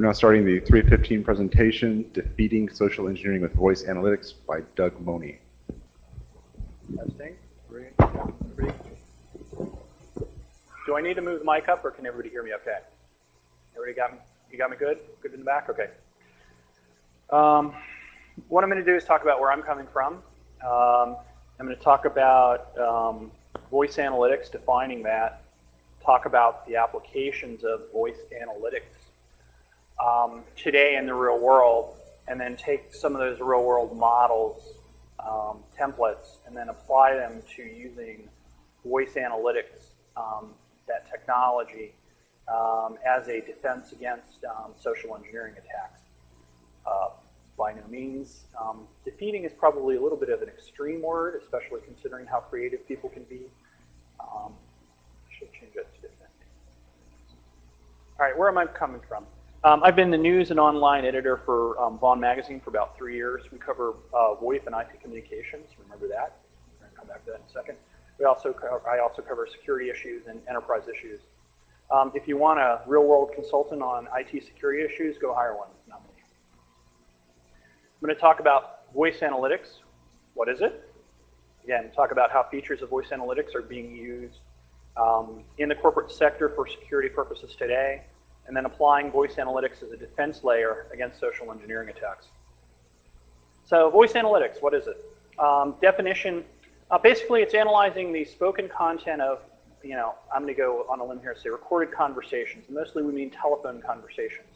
We're now starting the 315 presentation, Defeating Social Engineering with Voice Analytics by Doug Mohney. Testing. Do I need to move the mic up, or can everybody hear me okay? Everybody got me? You got me good? Good in the back? Okay. Um, what I'm going to do is talk about where I'm coming from. Um, I'm going to talk about um, voice analytics, defining that, talk about the applications of voice analytics um, today in the real world, and then take some of those real world models, um, templates, and then apply them to using voice analytics, um, that technology, um, as a defense against um, social engineering attacks. Uh, by no means. Um, defeating is probably a little bit of an extreme word, especially considering how creative people can be. Should change that to defend. All right, where am I coming from? Um, I've been the news and online editor for um, VON Magazine for about three years. We cover uh, VoIP and IP communications. Remember that? We're going to come back to that in a second. We also cover, I also cover security issues and enterprise issues. Um, if you want a real-world consultant on IT security issues, go hire one. Not me. I'm going to talk about voice analytics. What is it? Again, talk about how features of voice analytics are being used um, in the corporate sector for security purposes today, and then applying voice analytics as a defense layer against social engineering attacks. So voice analytics, what is it? Um, definition, uh, basically it's analyzing the spoken content of, you know, I'm going to go on a limb here and say recorded conversations. Mostly we mean telephone conversations.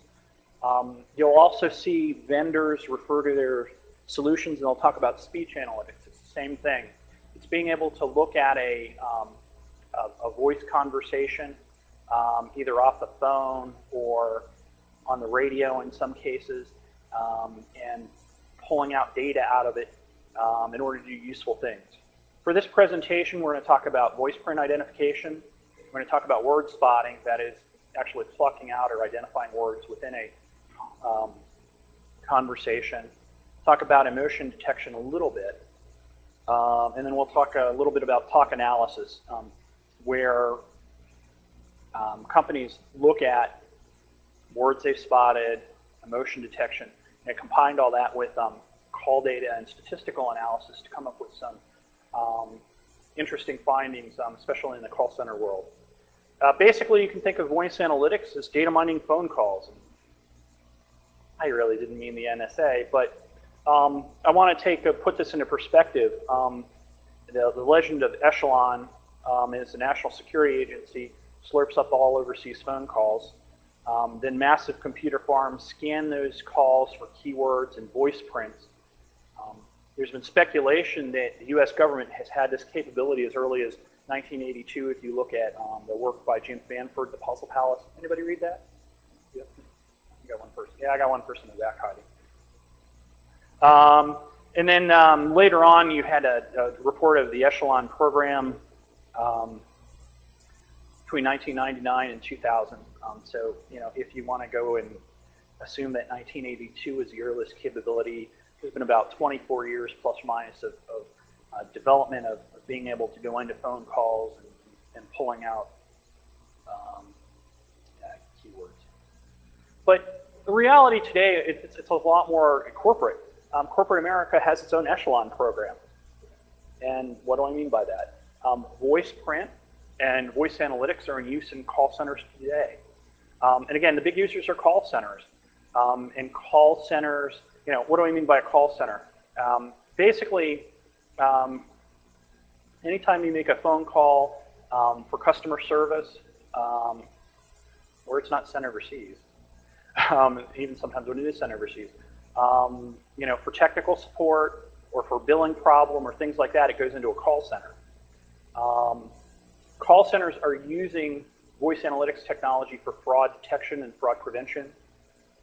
Um, you'll also see vendors refer to their solutions and they'll talk about speech analytics. It's the same thing. It's being able to look at a, um, a, a, voice conversation, um, either off the phone or on the radio in some cases, um, and pulling out data out of it um, in order to do useful things. For this presentation, we're going to talk about voice print identification. We're going to talk about word spotting, that is actually plucking out or identifying words within a um, conversation, talk about emotion detection a little bit, um, and then we'll talk a little bit about talk analysis, um, where um, companies look at words they've spotted, emotion detection, and combined all that with um, call data and statistical analysis to come up with some um, interesting findings, especially in the call center world. Uh, basically, you can think of voice analytics as data mining phone calls. I really didn't mean the NSA, but um, I want to take a, put this into perspective. Um, the, the, legend of Echelon um, is a national security agency, slurps up all overseas phone calls. Um, then massive computer farms scan those calls for keywords and voice prints. Um, there's been speculation that the U.S. government has had this capability as early as 1982. If you look at um, the work by James Bamford, The Puzzle Palace. Anybody read that? Yep. I got one person. Yeah, I got one person in the back hiding. Um, and then um, later on, you had a, a, report of the Echelon program um, between 1999 and 2000. Um, so, you know, if you want to go and assume that 1982 is the earliest capability, there's been about 24 years plus or minus of, of uh, development of, of, being able to go into phone calls and, and pulling out um, keywords. But the reality today, it's, it's a lot more corporate. Um, corporate America has its own echelon program. And what do I mean by that? Um, voice print and voice analytics are in use in call centers today. Um, and again, the big users are call centers. Um, and call centers, you know, what do I mean by a call center? Um, basically, um, anytime you make a phone call for customer service, or it's not sent overseas, um, even sometimes when it is sent overseas. Um, you know, for technical support or for billing problem or things like that, it goes into a call center. Call centers are using voice analytics technology for fraud detection and fraud prevention.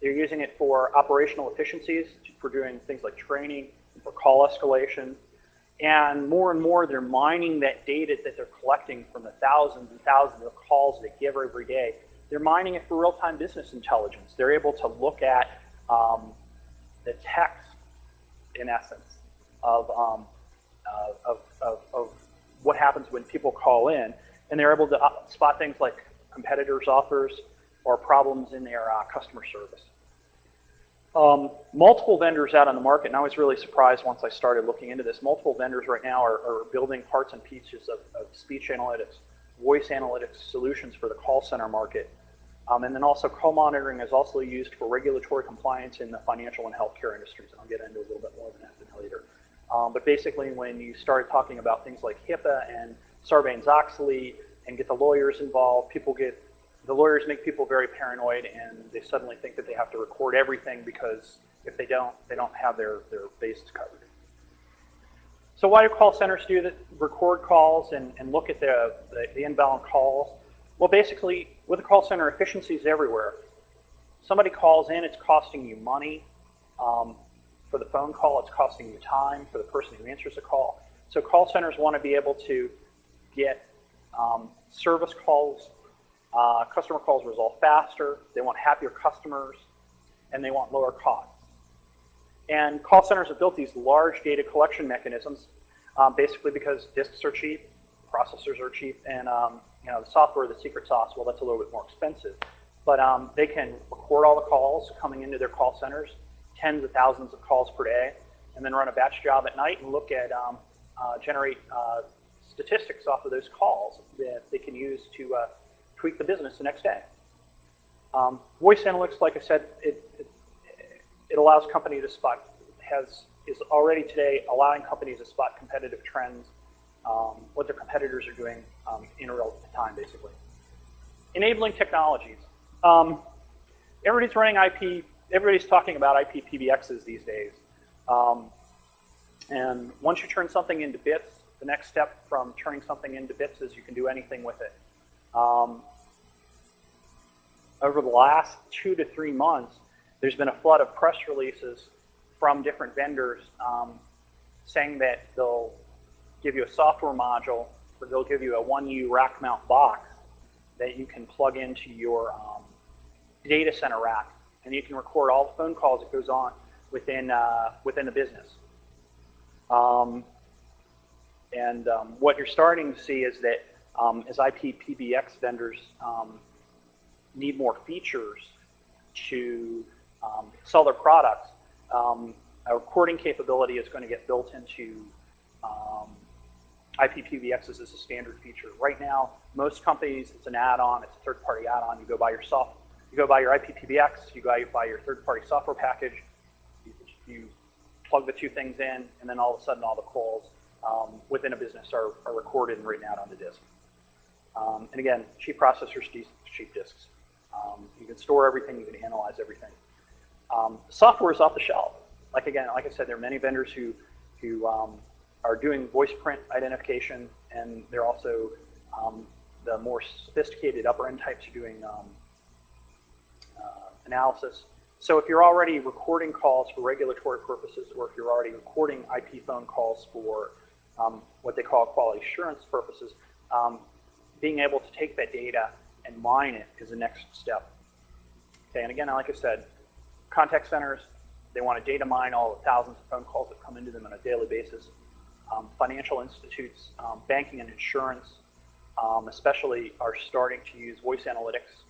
They're using it for operational efficiencies, for doing things like training, for call escalation. And more and more, they're mining that data that they're collecting from the thousands and thousands of calls they give every day they're mining it for real-time business intelligence. They're able to look at um, the text, in essence, of, um, of, of, of, what happens when people call in, and they're able to uh, spot things like competitors' offers, or problems in their uh, customer service. Um, multiple vendors out on the market, and I was really surprised once I started looking into this. Multiple vendors right now are, are building parts and pieces of, of, speech analytics, voice analytics solutions for the call center market. Um, and then also call monitoring is also used for regulatory compliance in the financial and healthcare industries. And I'll get into a little bit more of. Um, but basically, when you start talking about things like HIPAA and Sarbanes-Oxley and get the lawyers involved, people get the lawyers make people very paranoid and they suddenly think that they have to record everything because if they don't, they don't have their, their bases covered. So why do call centers do that? Record calls and, and look at the, the, the inbound calls. Well, basically, with a call center, efficiency is everywhere. Somebody calls in, it's costing you money. Um, for the phone call, it's costing you time for the person who answers the call. So call centers want to be able to get um, service calls uh, customer calls resolved faster, they want happier customers, and they want lower costs. And call centers have built these large data collection mechanisms um, basically because disks are cheap, processors are cheap, and um, you know the software, the secret sauce, well, that's a little bit more expensive. But um, they can record all the calls coming into their call centers, tens of thousands of calls per day, and then run a batch job at night and look at um, uh, generate uh, statistics off of those calls that they can use to uh, tweak the business the next day. Um, voice analytics, like I said, it, it, it allows company to spot, has, is already today allowing companies to spot competitive trends, um, what their competitors are doing um, in real time, basically. Enabling technologies. Um, everybody's running IP, everybody's talking about IP PBXs these days. Um, and once you turn something into bits, the next step from turning something into bits is you can do anything with it. Um, over the last two to three months, there's been a flood of press releases from different vendors um, saying that they'll give you a software module, or they'll give you a 1U rack mount box that you can plug into your um, data center rack, and you can record all the phone calls that goes on within uh, within the business. Um, and um, what you're starting to see is that um, as IP PBX vendors um, need more features to um, sell their products, um, a recording capability is going to get built into um, IPPBXs as a standard feature. Right now, most companies, it's an add-on, it's a third-party add-on. You go buy your soft, you go buy your IPPBX, you go buy your third-party software package, you, you, plug the two things in, and then all of a sudden all the calls um, within a business are, are recorded and written out on the disk. Um, and again, cheap processors, cheap disks. Um, you can store everything, you can analyze everything. Um, software is off the shelf. Like again, like I said, there are many vendors who, who um, are doing voice print identification, and they're also um, the more sophisticated upper end types are doing analysis. So if you're already recording calls for regulatory purposes, or if you're already recording IP phone calls for um, what they call quality assurance purposes, being able to take that data and mine it is the next step. Okay, and again, like I said, contact centers, they want to data mine all the thousands of phone calls that come into them on a daily basis. Um, financial institutes, um, banking and insurance, um, especially are starting to use voice analytics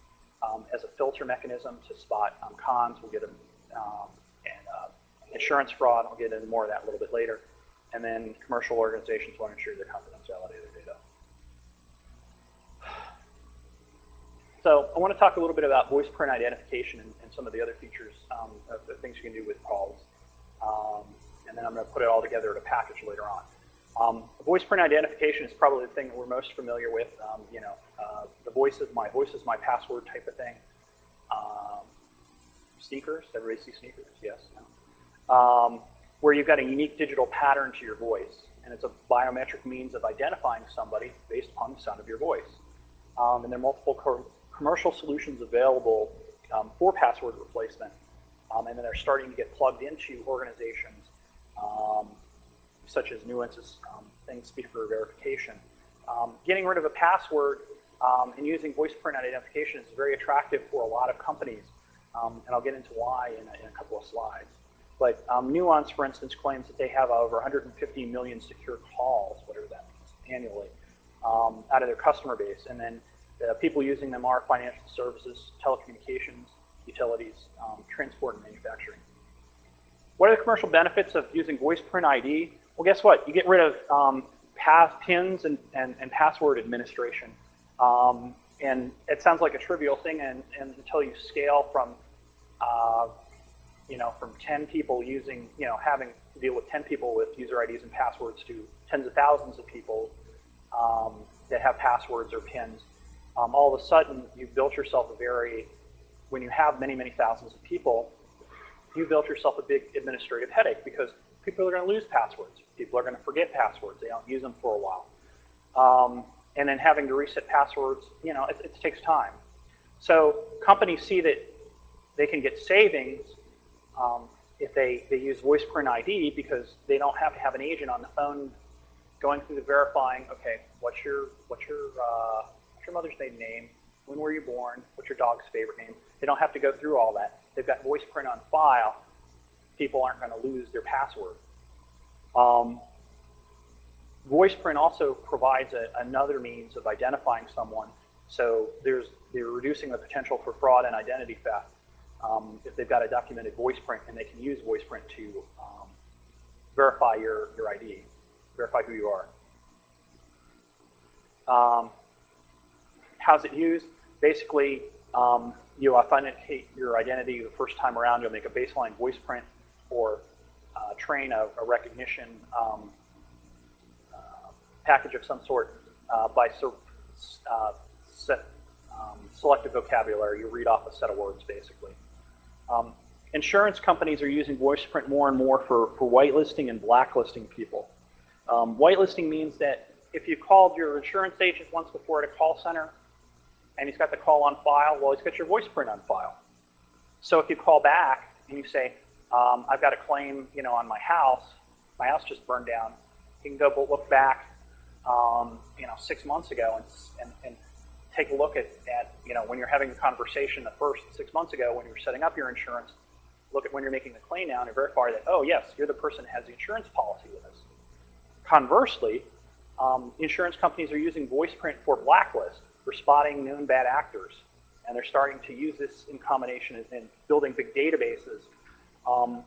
um, as a filter mechanism to spot um, cons. We'll get them, um, and uh, insurance fraud. I'll get into more of that a little bit later. And then commercial organizations want to ensure their confidentiality of their data. So I want to talk a little bit about voice print identification and, and some of the other features um, of the things you can do with calls. Um, and then I'm going to put it all together in a package later on. Um, voice print identification is probably the thing that we're most familiar with. Um, you know, uh, the voice is my voice is my password type of thing. Um, sneakers, everybody see sneakers? Yes. No. Um, where you've got a unique digital pattern to your voice, and it's a biometric means of identifying somebody based upon the sound of your voice. and there are multiple commercial solutions available um, for password replacement, um, and then they're starting to get plugged into organizations um, such as Nuance's um, things for verification. Um, getting rid of a password um, and using voice print identification is very attractive for a lot of companies, and I'll get into why in a, in a couple of slides. But Nuance, for instance, claims that they have over 150 million secure calls, whatever that means, annually, out of their customer base, and then The people using them are financial services, telecommunications, utilities, um, transport, and manufacturing. What are the commercial benefits of using voice print ID? Well, guess what? You get rid of um, pass, pins and, and, and password administration. Um, and it sounds like a trivial thing and, and until you scale from, uh, you know, from 10 people using, you know, having to deal with 10 people with user IDs and passwords to tens of thousands of people um, that have passwords or pins. Um, all of a sudden, you've built yourself a very, when you have many, many thousands of people, you built yourself a big administrative headache because people are going to lose passwords. People are going to forget passwords. They don't use them for a while. Um, and then having to reset passwords, you know, it, it takes time. So companies see that they can get savings um, if they, they use voice print ID because they don't have to have an agent on the phone going through the verifying, okay, what's your, what's your, uh, what's your mother's maiden name? When were you born? What's your dog's favorite name? They don't have to go through all that. They've got voice print on file. People aren't going to lose their password. Um, voice print also provides a, another means of identifying someone. So there's they're reducing the potential for fraud and identity theft um, if they've got a documented VoicePrint and they can use VoicePrint to um, verify your, your ID, verify who you are. Um, how's it used? Basically, um, you authenticate your identity the first time around. You'll make a baseline VoicePrint or uh, train a, a recognition um, uh, package of some sort uh, by uh, set, um, selective vocabulary. You read off a set of words, basically. Um, insurance companies are using voice print more and more for, for whitelisting and blacklisting people. Um, whitelisting means that if you called your insurance agent once before at a call center and he's got the call on file, well, he's got your voice print on file. So if you call back and you say, um, I've got a claim, you know, on my house, my house just burned down, you can go look back, um, you know, six months ago and, and, and take a look at, at, you know, when you're having a conversation the first six months ago when you're setting up your insurance, look at when you're making the claim now and verify that, oh, yes, you're the person that has the insurance policy with us. Conversely, um, insurance companies are using VoicePrint for blacklist for spotting known bad actors. And they're starting to use this in combination in building big databases. Um,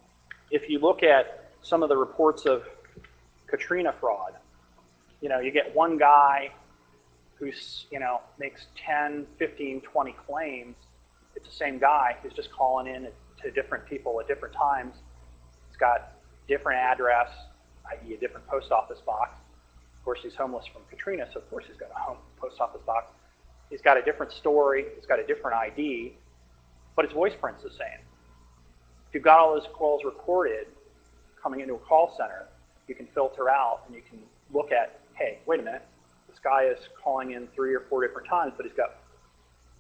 if you look at some of the reports of Katrina fraud, you know, you get one guy who's, you know, makes 10, 15, 20 claims. It's the same guy who's just calling in to different people at different times. It's got different address, i.e. a different post office box. Of course, he's homeless from Katrina, so of course he's got a home post office box. He's got a different story. He's got a different ID, but his voice print's the same. If you've got all those calls recorded coming into a call center, you can filter out and you can look at, hey, wait a minute, this guy is calling in three or four different times, but he's got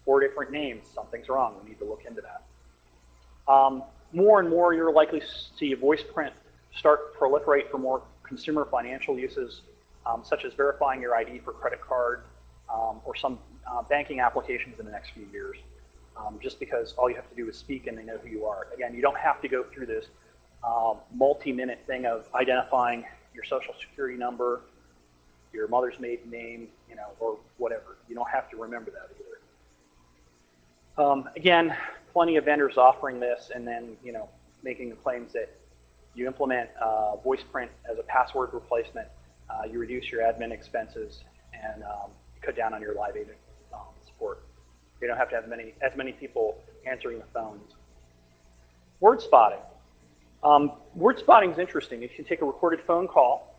four different names. Something's wrong. We need to look into that. Um, more and more, you're likely to see voice print start proliferate for more consumer financial uses, um, such as verifying your ID for credit card um, or some uh, banking applications in the next few years. Um, just because all you have to do is speak and they know who you are. Again, you don't have to go through this uh, multi-minute thing of identifying your social security number, your mother's maiden name, you know, or whatever. You don't have to remember that either. Um, again, plenty of vendors offering this and then, you know, making the claims that you implement uh, voice print as a password replacement, uh, you reduce your admin expenses, and um, cut down on your live agent um, support. You don't have to have many as many people answering the phones. Word spotting. Um, word spotting is interesting. If you take a recorded phone call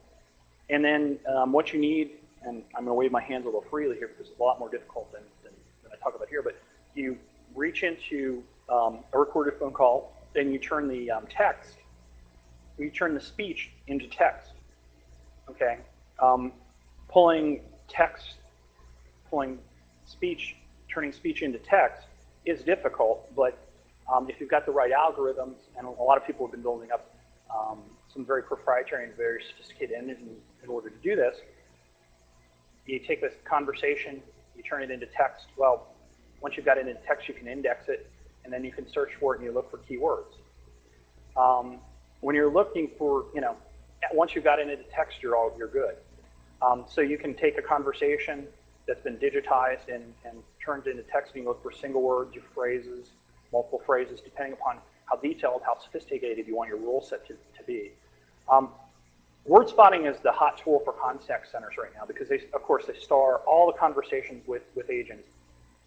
and then um, what you need, and I'm going to wave my hands a little freely here because it's a lot more difficult than, than, than I talk about here, but you reach into um, a recorded phone call, then you turn the um, text, you turn the speech into text. Okay? Um, pulling text, pulling speech, turning speech into text is difficult, but um, if you've got the right algorithms, and a lot of people have been building up um, some very proprietary and very sophisticated engines in order to do this. You take this conversation, you turn it into text. Well, once you've got it in text, you can index it, and then you can search for it and you look for keywords. Um, when you're looking for, you know, once you've got it into text, you're all you're good. Um, so you can take a conversation, that's been digitized and, and turned into text. You look for single words or phrases, multiple phrases, depending upon how detailed, how sophisticated you want your rule set to, to be. Um, word spotting is the hot tool for contact centers right now because they, of course, they star all the conversations with, with agents.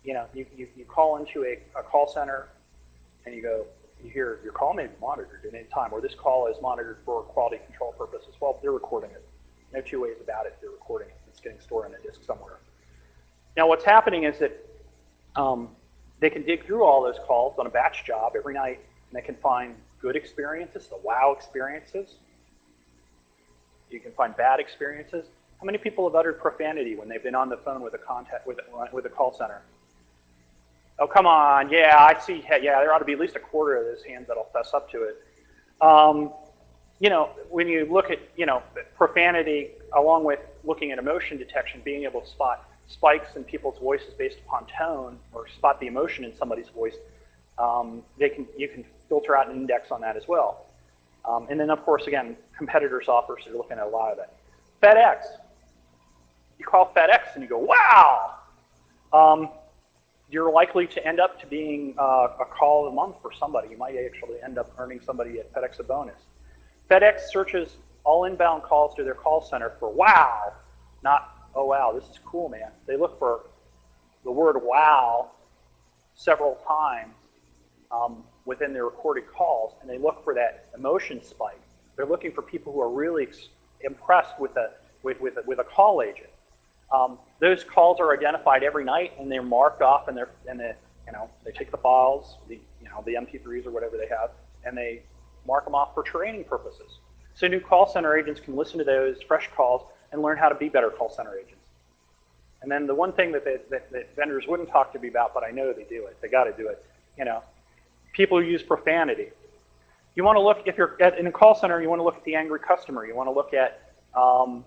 You know, you, you, you call into a, a call center and you go, you hear your call may be monitored at any time, or this call is monitored for quality control purposes. Well, they're recording it. No two ways about it. They're recording it. It's getting stored on a disk somewhere. Now, what's happening is that um, they can dig through all those calls on a batch job every night, and they can find good experiences, the wow experiences. You can find bad experiences. How many people have uttered profanity when they've been on the phone with a contact with with a call center? Oh, come on. Yeah, I see. Yeah, there ought to be at least a quarter of those hands that'll fess up to it. Um, you know, when you look at, you know, profanity along with looking at emotion detection, being able to spot spikes in people's voices based upon tone or spot the emotion in somebody's voice, um, they can, you can filter out an index on that as well. Um, and then, of course, again, competitors' offers, so you're looking at a lot of that. FedEx. You call FedEx and you go, wow! Um, you're likely to end up to being uh, a call the month for somebody. You might actually end up earning somebody at FedEx a bonus. FedEx searches all inbound calls to their call center for wow, not oh wow, this is cool, man. They look for the word wow several times um, within their recorded calls, and they look for that emotion spike. They're looking for people who are really impressed with a with, with, a, with a call agent. Um, those calls are identified every night, and they're marked off, and they're and you know they take the files, the you know the MP3s or whatever they have, and they mark them off for training purposes. So new call center agents can listen to those fresh calls and learn how to be better call center agents. And then the one thing that, they, that, that vendors wouldn't talk to me about, but I know they do it, they got to do it, you know, people use profanity. You want to look, if you're at, in a call center, you want to look at the angry customer. You want to look at um,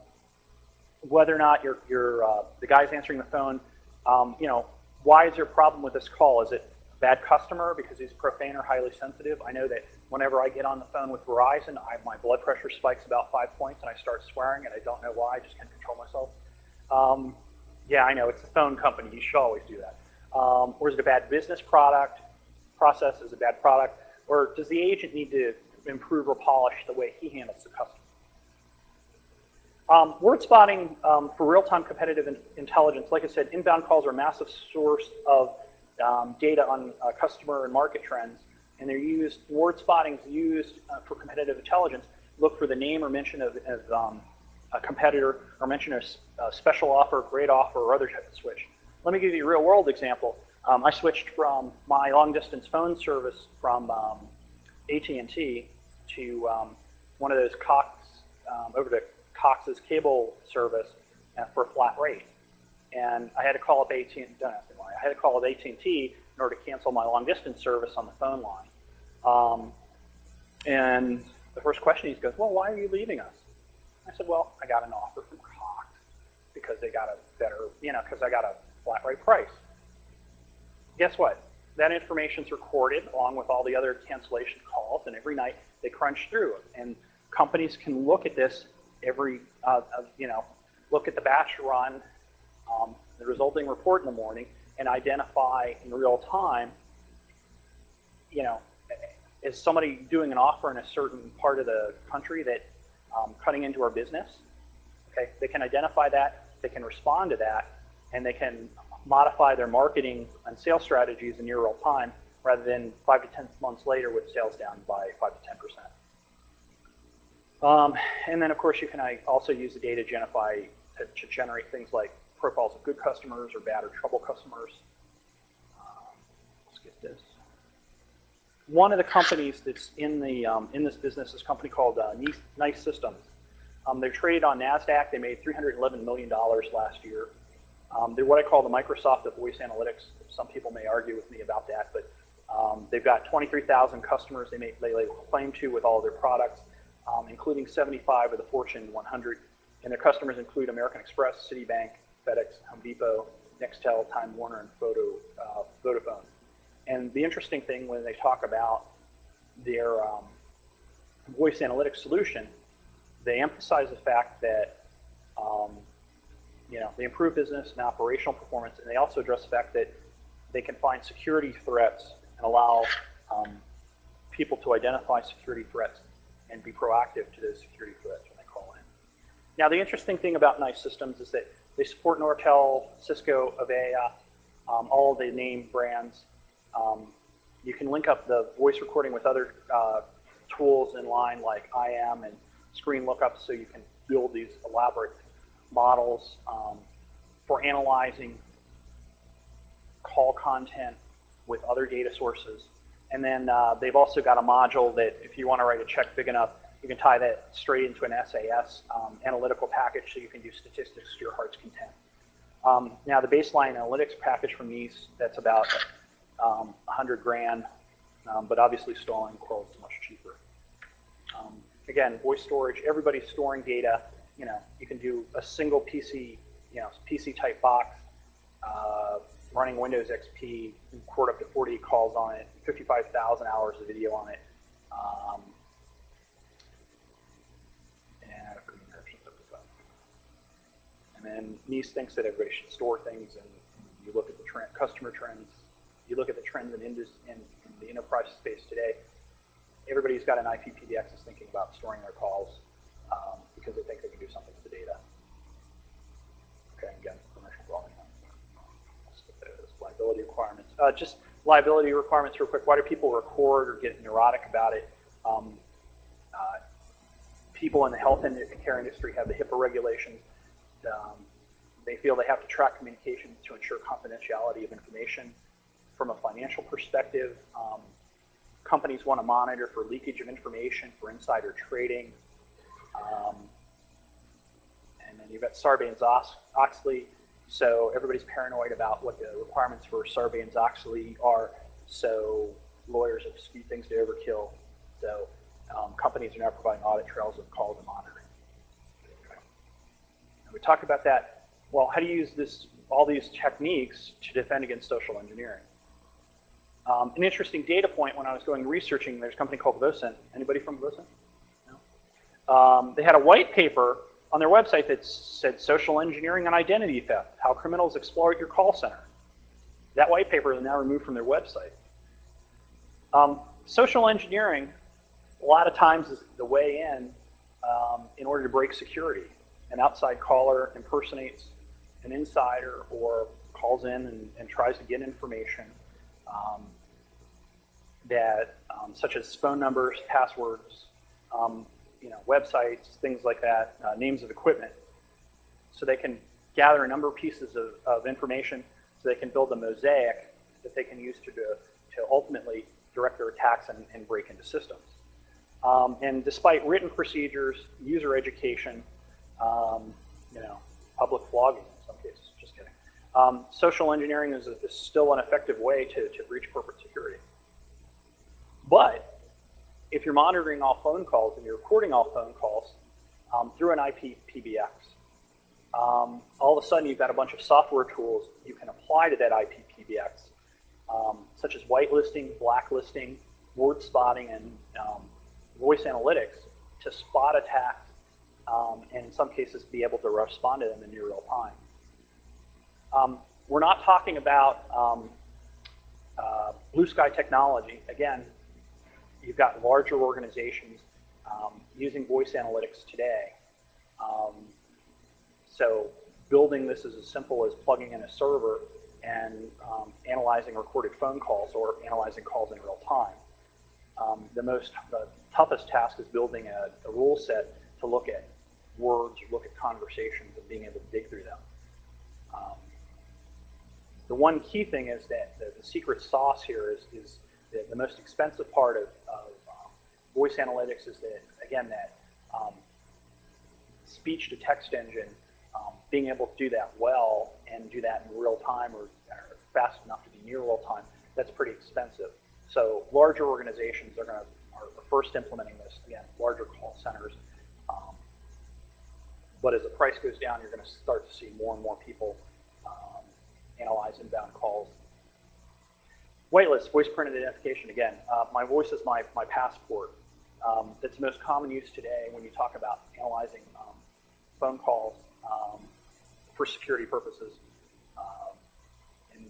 whether or not you're, you're uh, the guy's answering the phone, um, you know, why is there a problem with this call? Is it bad customer because he's profane or highly sensitive? I know that whenever I get on the phone with Verizon, I, my blood pressure spikes about five points and I start swearing and I don't know why. I just can't control myself. Um, yeah, I know it's a phone company. You should always do that. Um, or is it a bad business product? Process is a bad product, or does the agent need to improve or polish the way he handles the customer? Um, word spotting um, for real-time competitive in intelligence, like I said, inbound calls are a massive source of um, data on uh, customer and market trends and they're used, word spotting is used uh, for competitive intelligence. Look for the name or mention of, of um, a competitor or mention a, a, special offer, great offer, or other type of switch. Let me give you a real world example. Um, I switched from my long distance phone service from um, AT&T to um, one of those Cox, um, over to Cox's cable service uh, for flat rate. And I had to call up AT&T, I had to call up AT&T in order to cancel my long distance service on the phone line. Um, and the first question he goes, well, why are you leaving us? I said, well, I got an offer from Cox because they got a better, you know, because I got a flat rate price. Guess what? That information's recorded along with all the other cancellation calls, and every night they crunch through. And companies can look at this every, uh, uh, you know, look at the batch run, um, the resulting report in the morning, and identify in real time, you know, is somebody doing an offer in a certain part of the country that um, cutting into our business? Okay, they can identify that, they can respond to that, and they can modify their marketing and sales strategies in near real time rather than five to 10 months later with sales down by five to 10%. Um, and then of course you can also use the data to, to generate things like profiles of good customers or bad or trouble customers. Um, let's get this one of the companies that's in the um, in this business is a company called uh, Nice Systems. Um, they're traded on Nasdaq. They made 311 million dollars last year. Um, they're what I call the Microsoft of voice analytics. Some people may argue with me about that, but um, they've got 23,000 customers they make they lay claim to with all their products, um, including 75 of the Fortune 100. And their customers include American Express, Citibank, FedEx, Home Depot, Nextel, Time Warner, and Photo, uh, Vodafone. And the interesting thing when they talk about their um, voice analytics solution, they emphasize the fact that um, you know, they improve business and operational performance, and they also address the fact that they can find security threats and allow um, people to identify security threats and be proactive to those security threats when they call in. Now, the interesting thing about NICE systems is that they support Nortel, Cisco, Avaya, um, all the name brands. Um, you can link up the voice recording with other uh, tools in line like IM and screen lookup so you can build these elaborate models um, for analyzing call content with other data sources. And then uh, they've also got a module that if you want to write a check big enough, you can tie that straight into an SAS um, analytical package so you can do statistics to your heart's content. Um, now the baseline analytics package from these, that's about um, 100 grand, um, but obviously stalling Quell is much cheaper. Um, again, voice storage, everybody's storing data. You know, you can do a single PC, you know, PC type box, uh, running Windows XP, record up to 40 calls on it, 55,000 hours of video on it. Um, and then Nice thinks that everybody should store things, and you look at the trend, customer trends, you look at the trends in, indus, in, in the enterprise space today, everybody's got an IP PBX is thinking about storing their calls um, because they think they can do something with the data. Okay, again, commercial volume. Liability requirements. Uh, just liability requirements real quick. Why do people record or get neurotic about it? Um, uh, people in the health and care industry have the HIPAA regulations. Um, they feel they have to track communications to ensure confidentiality of information. From a financial perspective, um, companies want to monitor for leakage of information, for insider trading. Um, and then you've got Sarbanes-Oxley. So everybody's paranoid about what the requirements for Sarbanes-Oxley are. So lawyers have skewed things to overkill. So um, companies are now providing audit trails of calls and monitoring. We talked about that. Well, how do you use this, all these techniques to defend against social engineering? Um, an interesting data point when I was going researching, there's a company called Vocent. Anybody from Vocent? No? Um, they had a white paper on their website that said social engineering and identity theft, how criminals exploit your call center. That white paper is now removed from their website. Um, social engineering, a lot of times, is the way in um, in order to break security. An outside caller impersonates an insider or calls in and, and tries to get information um, that, um, such as phone numbers, passwords, um, you know, websites, things like that, uh, names of equipment, so they can gather a number of pieces of, of information so they can build a mosaic that they can use to, to, to ultimately direct their attacks and, and break into systems. Um, and despite written procedures, user education, um, you know, public flogging in some cases, just kidding. Um, social engineering is, a, is, still an effective way to, to breach corporate security. But if you're monitoring all phone calls and you're recording all phone calls um, through an IP PBX, um, all of a sudden you've got a bunch of software tools you can apply to that IP PBX, um, such as whitelisting, blacklisting, word spotting, and um, voice analytics to spot attacks um, and in some cases be able to respond to them in near real time. Um, we're not talking about um, uh, blue sky technology. Again, you've got larger organizations um, using voice analytics today. Um, so building this is as simple as plugging in a server and um, analyzing recorded phone calls or analyzing calls in real time. Um, the most, the toughest task is building a, a, rule set to look at words, look at conversations, and being able to dig through them. Um, the one key thing is that the, the secret sauce here is, is the, the, most expensive part of, of um, voice analytics is that, again, that um, speech to text engine, um, being able to do that well and do that in real time or, or fast enough to be near real time, that's pretty expensive. So larger organizations are going to are first implementing this. Again, larger call centers. Um, but as the price goes down, you're going to start to see more and more people um, analyze inbound calls. Whitelist, voice printed identification. Again, uh, my voice is my, my passport. Um, that's most common use today when you talk about analyzing um, phone calls um, for security purposes. Um, and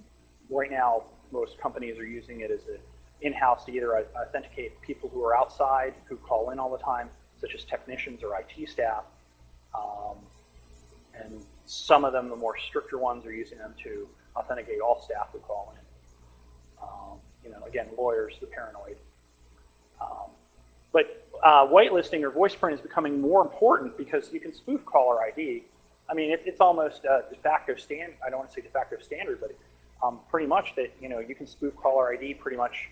right now, most companies are using it as an in-house to either authenticate people who are outside who call in all the time, such as technicians or IT staff. Um, and some of them, the more stricter ones, are using them to authenticate all staff who call in. Um, you know, again, lawyers, the paranoid. Um, but uh, whitelisting or voice print is becoming more important because you can spoof caller ID. I mean, it, it's almost a de facto stand. I don't want to say de facto standard, but um, pretty much that you know you can spoof caller ID pretty much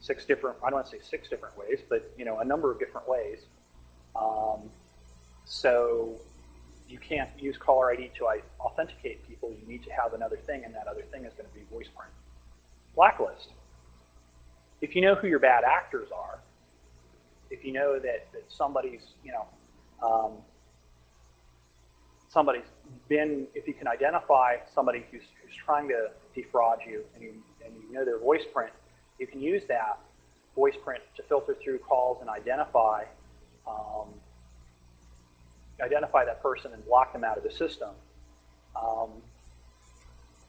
six different. I don't want to say six different ways, but you know a number of different ways. Um, so you can't use caller ID to authenticate people. You need to have another thing, and that other thing is going to be voice print. Blacklist. If you know who your bad actors are, if you know that, that somebody's, you know, um, somebody's been, if you can identify somebody who's, who's trying to defraud you and you, and you know their voice print, you can use that voice print to filter through calls and identify um, identify that person and block them out of the system. Um,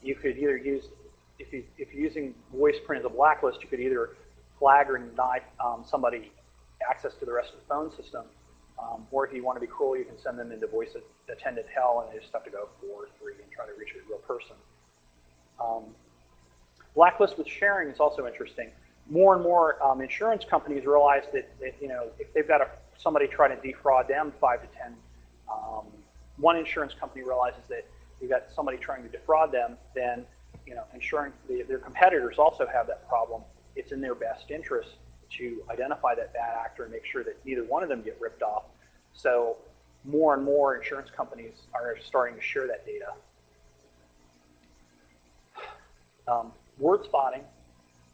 you could either use, if, you, if you're using voice print as a blacklist, you could either flag or deny um, somebody access to the rest of the phone system. Um, or if you want to be cruel, you can send them into voice attended hell and they just have to go four or three and try to reach a real person. Um, blacklist with sharing is also interesting. More and more um, insurance companies realize that, that, you know if they've got a, somebody trying to defraud them five to ten, um, one insurance company realizes that you've got somebody trying to defraud them, then you know insurance the, their competitors also have that problem. It's in their best interest to identify that bad actor and make sure that neither one of them get ripped off. So more and more insurance companies are starting to share that data. Um, word spotting.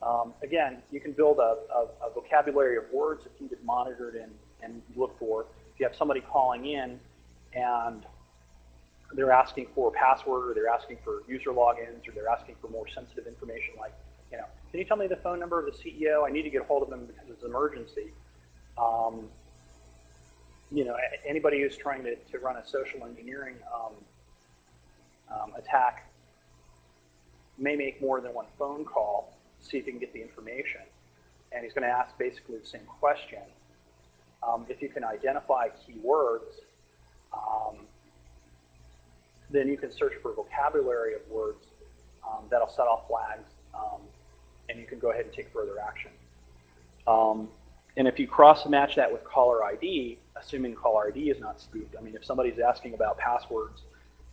Um, again, you can build a, a, a, vocabulary of words that you get monitored and, and look for. If you have somebody calling in and they're asking for a password or they're asking for user logins or they're asking for more sensitive information like you know, can you tell me the phone number of the CEO? I need to get a hold of them because it's an emergency. Um, you know, anybody who's trying to, to run a social engineering um, um, attack may make more than one phone call to see if he can get the information. And he's going to ask basically the same question. Um, if you can identify keywords, um, then you can search for vocabulary of words um, that'll set off flags um, and you can go ahead and take further action. Um, and if you cross match that with caller ID, assuming caller ID is not spoofed, I mean, if somebody's asking about passwords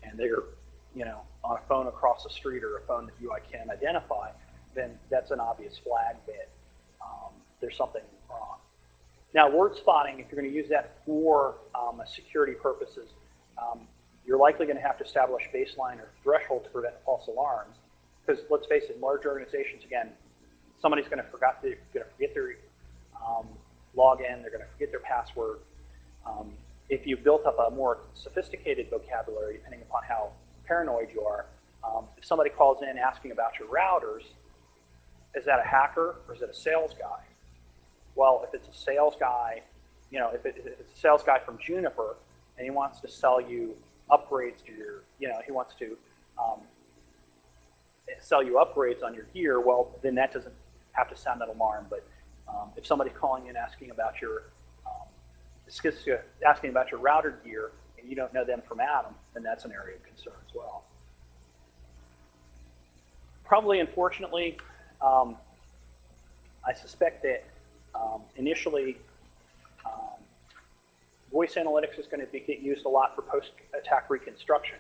and they're, you know, on a phone across the street or a phone that you I can identify, then that's an obvious flag that um, there's something. Now, word spotting, if you're going to use that for um, security purposes, um, you're likely going to have to establish baseline or threshold to prevent false alarms. Because let's face it, large organizations, again, somebody's going to forget going to forget their um, login. They're going to forget their password. Um, if you've built up a more sophisticated vocabulary, depending upon how paranoid you are, um, if somebody calls in asking about your routers, is that a hacker or is it a sales guy? Well, if it's a sales guy, you know, if, it, if it's a sales guy from Juniper and he wants to sell you upgrades to your, you know, he wants to um, sell you upgrades on your gear, well, then that doesn't have to sound an alarm. But um, if somebody's calling in asking about your um, asking about your router gear and you don't know them from Adam, then that's an area of concern as well. Probably, unfortunately, um, I suspect that um, initially um, voice analytics is going to be, get used a lot for post-attack reconstruction.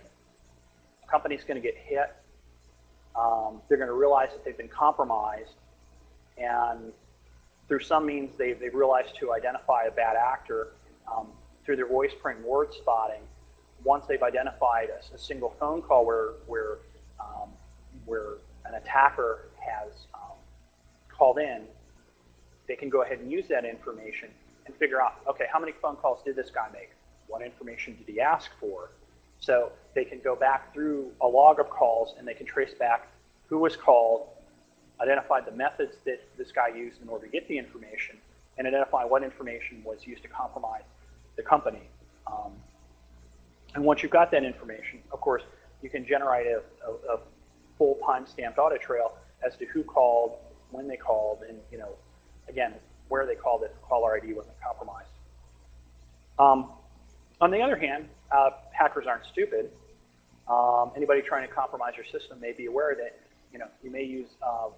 A company's going to get hit. Um, they're going to realize that they've been compromised and through some means they've, they've realized to identify a bad actor um, through their voice print word spotting. Once they've identified a, a single phone call where, where, um, where an attacker has um, called in, they can go ahead and use that information and figure out, okay, how many phone calls did this guy make? What information did he ask for? So they can go back through a log of calls and they can trace back who was called, identify the methods that this guy used in order to get the information, and identify what information was used to compromise the company. Um, and once you've got that information, of course, you can generate a, a, a full time-stamped audit trail as to who called, when they called, and you know, again, where they called if caller ID wasn't compromised. Um, on the other hand, uh, hackers aren't stupid. Um, anybody trying to compromise your system may be aware that you know you may use uh,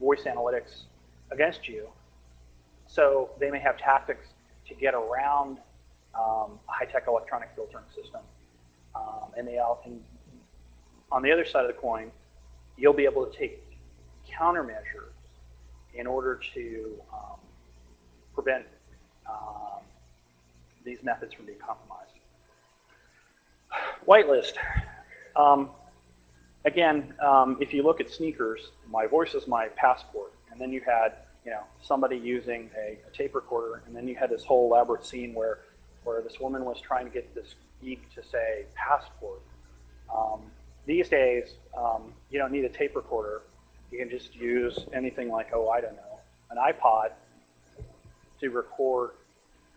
voice analytics against you. So they may have tactics to get around um, a high-tech electronic filtering system. Um, and they and on the other side of the coin, you'll be able to take countermeasures in order to um, prevent um, these methods from being compromised. Whitelist. Um, again, um, if you look at sneakers, my voice is my passport, and then you had you know somebody using a, a, tape recorder, and then you had this whole elaborate scene where where this woman was trying to get this geek to say passport. Um, these days, um, you don't need a tape recorder. You can just use anything like, oh, I don't know, an iPod to record,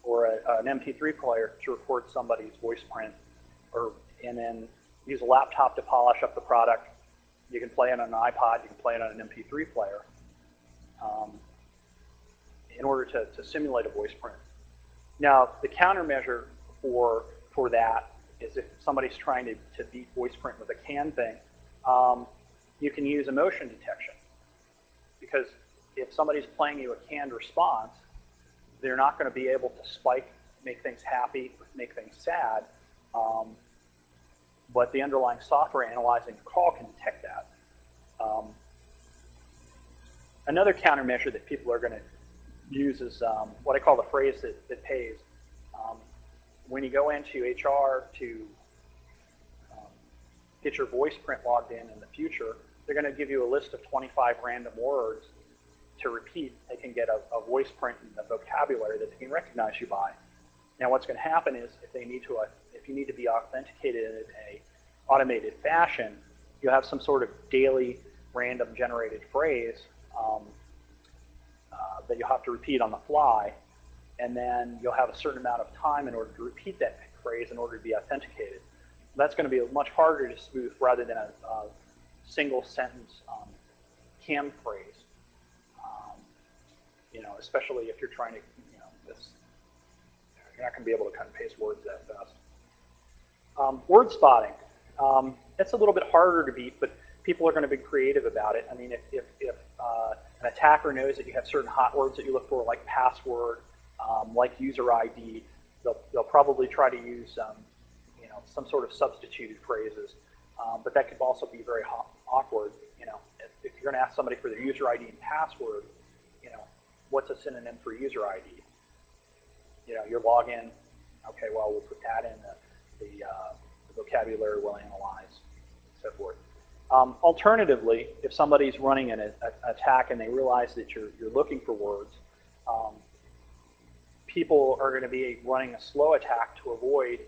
or a, an MP3 player to record somebody's voice print, or and then use a laptop to polish up the product. You can play it on an iPod. You can play it on an MP3 player. Um, in order to, to simulate a voice print. Now, the countermeasure for, for that is if somebody's trying to, to beat voice print with a CAN thing, um, you can use emotion detection. Because if somebody's playing you a canned response, they're not going to be able to spike, make things happy, make things sad. Um, but the underlying software analyzing the call can detect that. Um, another countermeasure that people are going to uses um, what I call the phrase that, that pays. Um, when you go into HR to get your voice print logged in in the future, they're going to give you a list of 25 random words to repeat. They can get a, a voice print in the vocabulary that they can recognize you by. Now, what's going to happen is if they need to, uh, if you need to be authenticated in a automated fashion, you'll have some sort of daily random generated phrase um, uh, that you'll have to repeat on the fly, and then you'll have a certain amount of time in order to repeat that phrase in order to be authenticated. That's going to be much harder to smooth rather than a, a single sentence um, CAN phrase. Um, you know, especially if you're trying to, you know, this, you're not going to be able to cut and paste words that fast. Um, word spotting. Um, it's a little bit harder to beat, but people are going to be creative about it. I mean, if, if, if uh, an attacker knows that you have certain hot words that you look for, like password, um, like user ID, they'll, they'll probably try to use um, some sort of substituted phrases. Um, but that could also be very awkward. You know, if, if you're going to ask somebody for their user ID and password, you know, what's a synonym for user ID? You know, your login. Okay, well, we'll put that in the, the, uh, the vocabulary we'll analyze, so forth. Um, alternatively, if somebody's running an a, attack and they realize that you're, you're looking for words, um, people are going to be running a slow attack to avoid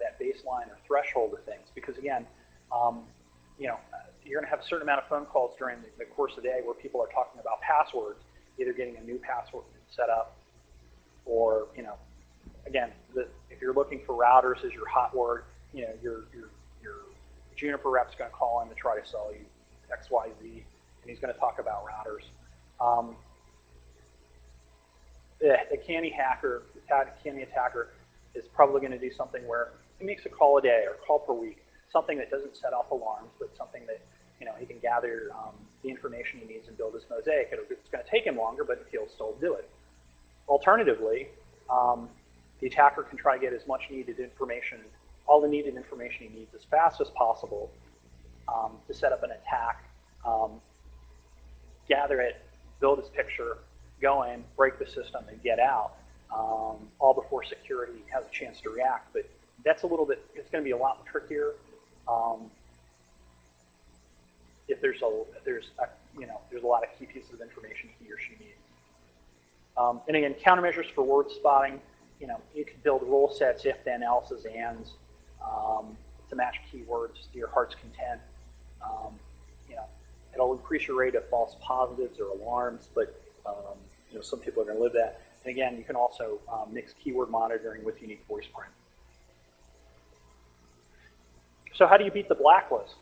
that baseline or threshold of things. Because again, um, you know, you're going to have a certain amount of phone calls during the, the course of the day where people are talking about passwords, either getting a new password set up, or you know, again, the, if you're looking for routers as your hot word, you know, your your your Juniper rep's going to call in to try to sell you XYZ, and he's going to talk about routers. Um, the, the canny hacker, the canny attacker, is probably going to do something where he makes a call a day or call per week, something that doesn't set off alarms, but something that you know he can gather um, the information he needs and build his mosaic. It's going to take him longer, but he'll still do it. Alternatively, um, the attacker can try to get as much needed information all the needed information he needs as fast as possible um, to set up an attack, um, gather it, build his picture, go in, break the system, and get out, um, all before security has a chance to react. But that's a little bit, it's going to be a lot trickier. Um, if there's a, there's a, you know, there's a lot of key pieces of information he or she needs. Um, and again, countermeasures for word spotting, you know, you can build rule sets, if, then, else's, ands, um, to match keywords to your heart's content. Um, you know, it'll increase your rate of false positives or alarms, but um, you know, some people are going to live that. And again, you can also um, mix keyword monitoring with unique voice print. So how do you beat the blacklist?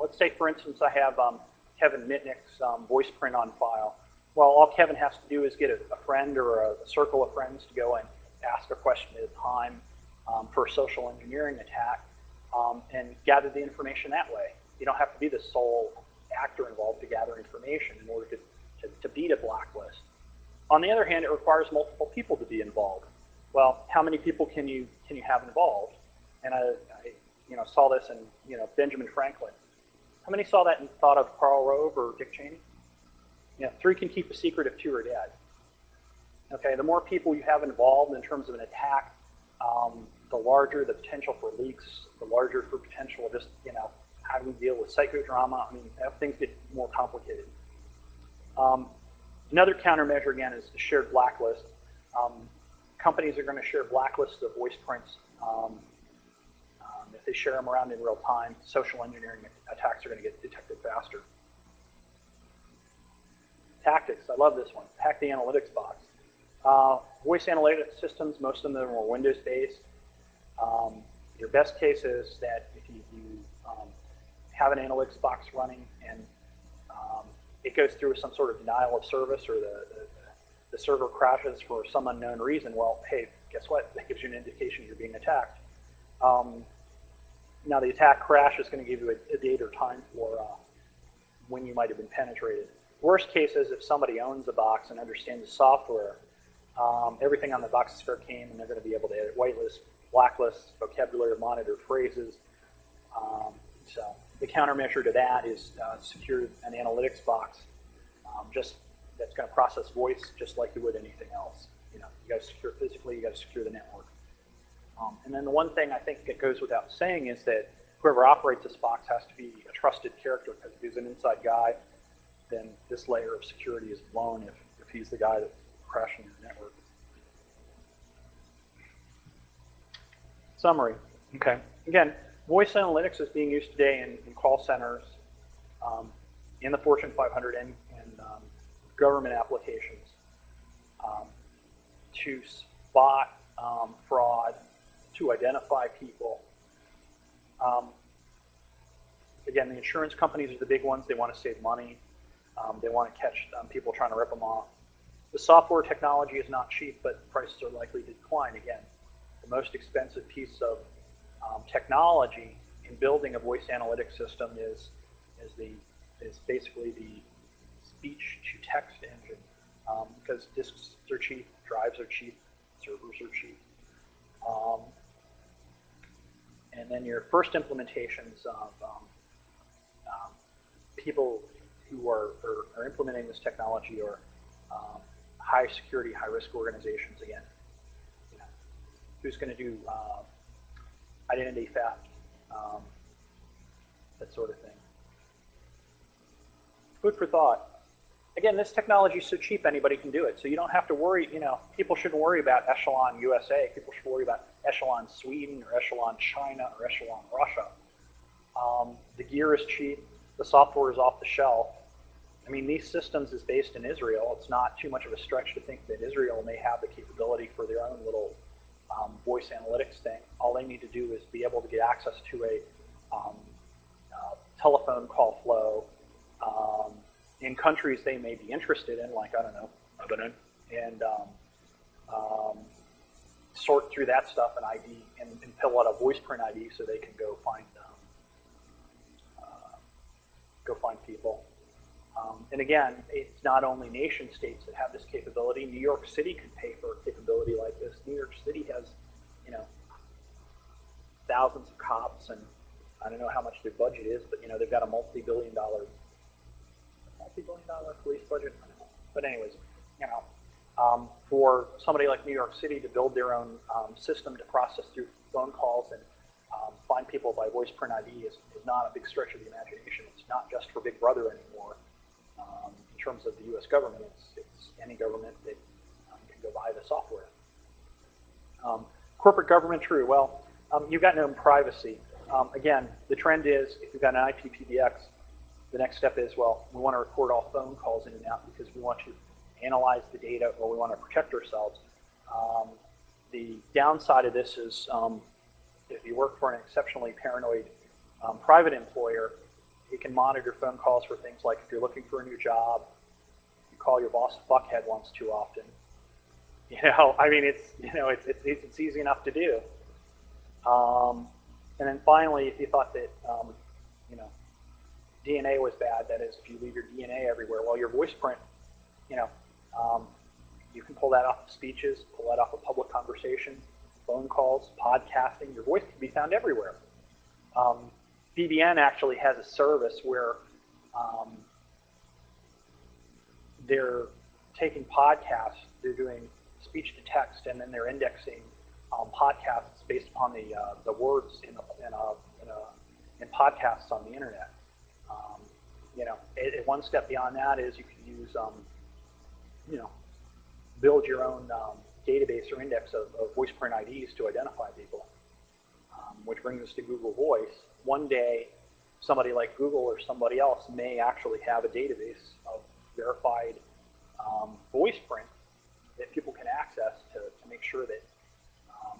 Let's say, for instance, I have um, Kevin Mitnick's um, voice print on file. Well, all Kevin has to do is get a, a friend or a, a, circle of friends to go and ask a question at a time um, for a social engineering attack um, and gather the information that way. You don't have to be the sole actor involved to gather information in order to, to, to beat a blacklist. On the other hand, it requires multiple people to be involved. Well, how many people can you can you have involved? And I you know saw this in you know Benjamin Franklin. How many saw that and thought of Karl Rove or Dick Cheney? You know, three can keep a secret if two are dead. Okay, the more people you have involved in terms of an attack, um, the larger the potential for leaks, the larger for potential just you know how do we deal with psychodrama? I mean, things get more complicated. Um, another countermeasure, again, is the shared blacklist. Um, companies are going to share blacklists of voice prints. Um, if they share them around in real time, social engineering attacks are going to get detected faster. Tactics, I love this one. Hack the analytics box. Uh, voice analytics systems, most of them are Windows-based. Um, your best case is that if you, you um, have an analytics box running and um, it goes through some sort of denial of service or the, the, the, server crashes for some unknown reason, well, hey, guess what? That gives you an indication you're being attacked. Um, now, the attack crash is going to give you a, a date or time for uh, when you might have been penetrated. Worst case is if somebody owns the box and understands the software, um, everything on the box is fair game, and they're going to be able to edit whitelist, blacklist, vocabulary, monitor phrases. Um, so the countermeasure to that is uh, secure an analytics box, um, just that's going to process voice just like you would anything else. You know, you got to secure physically, you got to secure the network. Um, and then the one thing I think that goes without saying is that whoever operates this box has to be a trusted character because if he's an inside guy, then this layer of security is blown if, if he's the guy that's crashing your network. Summary. Okay. Again, voice analytics is being used today in, in call centers, um, in the Fortune 500, and, and um, government applications um, to spot um, fraud, to identify people. Um, again, the insurance companies are the big ones. They want to save money. Um, they want to catch people trying to rip them off. The software technology is not cheap, but prices are likely to decline. Again, the most expensive piece of um, technology in building a voice analytics system is is the is basically the speech to text engine um, because disks are cheap, drives are cheap, servers are cheap. Um, and then your first implementations of um, um, people who are, are, are, implementing this technology are um, high security, high risk organizations again. You know, who's going to do uh, identity theft, um, that sort of thing. Food for thought. Again, this technology is so cheap anybody can do it. So you don't have to worry, you know, people shouldn't worry about Echelon USA. People should worry about Echelon Sweden or Echelon China or Echelon Russia. Um, the gear is cheap. The software is off the shelf. I mean, NICE Systems is based in Israel. It's not too much of a stretch to think that Israel may have the capability for their own little um, voice analytics thing. All they need to do is be able to get access to a um, uh, telephone call flow um, in countries they may be interested in, like, I don't know, Lebanon, and um, um, sort through that stuff and ID and, and fill out a voice print ID so they can go find um, uh, go find people. Um, and again, it's not only nation states that have this capability. New York City could pay for a capability like this. New York City has, you know, thousands of cops, and I don't know how much their budget is, but you know, they've got a multi-billion dollar, multi-billion dollar police budget. But anyways, you know, um, for somebody like New York City to build their own um, system to process through phone calls and um, find people by voice print ID is, is not a big stretch of the imagination. It's not just for Big Brother anymore um, in terms of the U.S. government, it's, it's any government that um, can go buy the software. Um, corporate government, true. Well, you've got no privacy. Again, the trend is if you've got an IP-PBX, the next step is, well, we want to record all phone calls in and out because we want to analyze the data or we want to protect ourselves. Um, the downside of this is if you work for an exceptionally paranoid um, private employer, it can monitor phone calls for things like if you're looking for a new job, you call your boss a fuckhead once too often. You know, I mean, it's you know, it's it's, it's easy enough to do. Um, and then finally, if you thought that um, you know DNA was bad, that is, if you leave your DNA everywhere, well, your voice print, you know, um, you can pull that off of speeches, pull that off of public conversation, phone calls, podcasting. Your voice can be found everywhere. Um, BBN actually has a service where um, they're taking podcasts, they're doing speech to text, and then they're indexing um, podcasts based upon the uh, the words in a, in, a, in, a, in podcasts on the internet. Um, you know, it, it one step beyond that is you can use, um, you know, build your own um, database or index of, of voice print IDs to identify people. Um, which brings us to Google Voice. One day, somebody like Google or somebody else may actually have a database of verified um, voice print that people can access to, to make sure that um,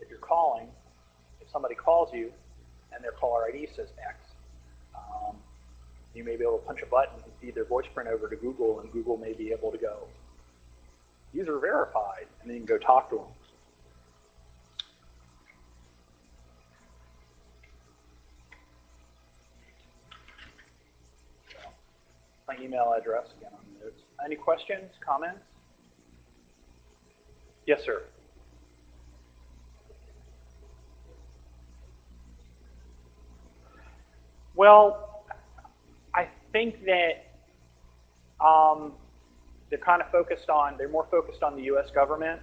if you're calling, if somebody calls you and their caller ID says X, um, you may be able to punch a button and feed their voice print over to Google, and Google may be able to go, user verified, and then you can go talk to them. My email address again on the notes. Any questions, comments? Yes, sir. Well, think that um, they're kind of focused on, they're more focused on the US government.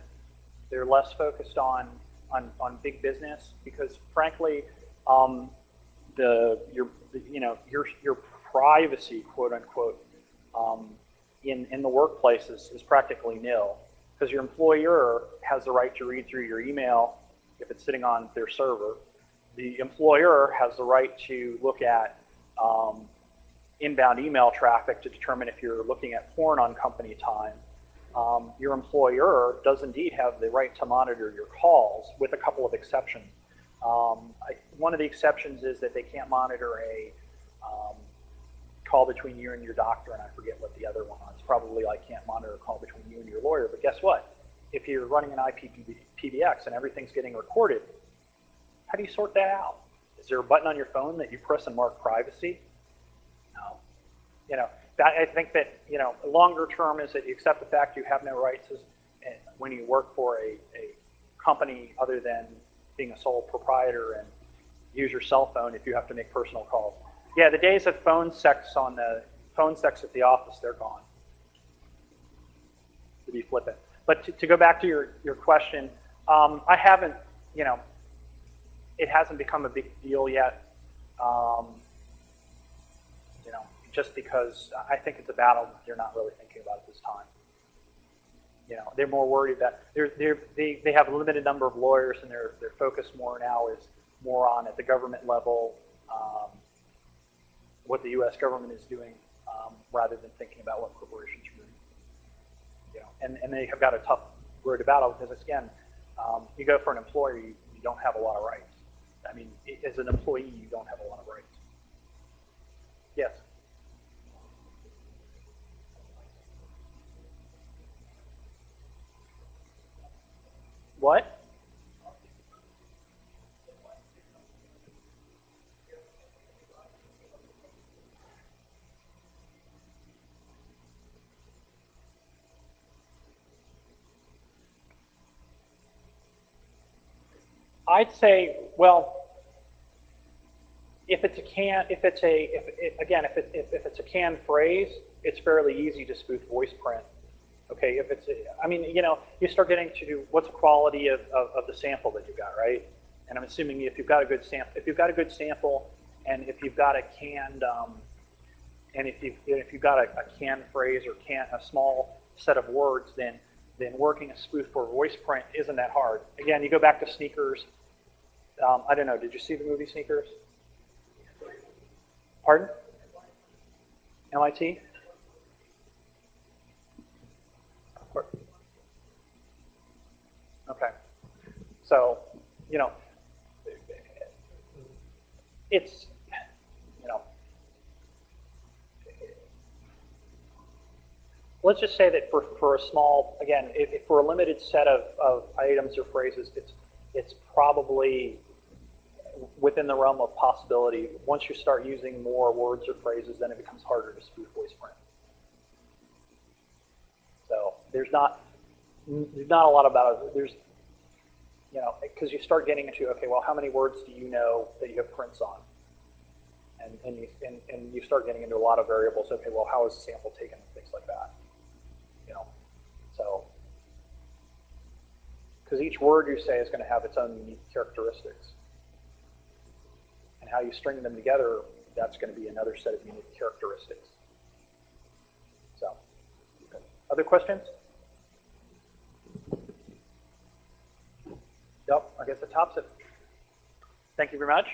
They're less focused on, on, on big business because frankly, um, the, your, you know, your, your privacy, quote unquote, um, in, in the workplace is, is practically nil because your employer has the right to read through your email if it's sitting on their server. The employer has the right to look at um, inbound email traffic to determine if you're looking at porn on company time. Um, your employer does indeed have the right to monitor your calls with a couple of exceptions. Um, I, one of the exceptions is that they can't monitor a um, call between you and your doctor, and I forget what the other one is. Probably I can't monitor a call between you and your lawyer, but guess what? If you're running an IPPBX and everything's getting recorded, how do you sort that out? Is there a button on your phone that you press and mark privacy? You know, that, I think that, you know, longer term is that you accept the fact you have no rights as, when you work for a, a company other than being a sole proprietor and use your cell phone if you have to make personal calls. Yeah, the days of phone sex on the phone sex at the office, they're gone. To be flippant. But to, to go back to your, your question, um, I haven't, you know, it hasn't become a big deal yet. Um, just because I think it's a battle they're not really thinking about at this time. You know, they're more worried that they're, they're, they they have a limited number of lawyers, and their their focus more now is more on at the government level um, what the U.S. government is doing, um, rather than thinking about what corporations are doing. You know, and and they have got a tough road to battle because again, um, you go for an employer, you, you don't have a lot of rights. I mean, as an employee, you don't have a lot of rights. Yes. What? I'd say, well, if it's a can, if it's a, if, if again, if, it, if, if it's a canned phrase, it's fairly easy to spoof voice print. Okay, if it's, I mean, you know, you start getting to what's the quality of, of, of the sample that you got, right? And I'm assuming if you've got a good sample, if you've got a good sample, and if you've got a canned, um, and if you if you've got a, a canned phrase or can a small set of words, then then working a spoof for voice print isn't that hard. Again, you go back to sneakers. Um, I don't know. Did you see the movie Sneakers? Pardon? MIT? Okay. So, you know, it's, you know, let's just say that for, for a small, again, if, if for a limited set of, of items or phrases, it's, it's probably within the realm of possibility. Once you start using more words or phrases, then it becomes harder to spoof voice print. So there's not, there's not a lot about it. There's, you know, because you start getting into, okay, well, how many words do you know that you have prints on? And, and, you, and, and you start getting into a lot of variables. Okay, well, how is the sample taken? Things like that. You know, so because each word you say is going to have its own unique characteristics. And how you string them together, that's going to be another set of unique characteristics. So, other questions? Yep, I guess that tops it. Thank you very much.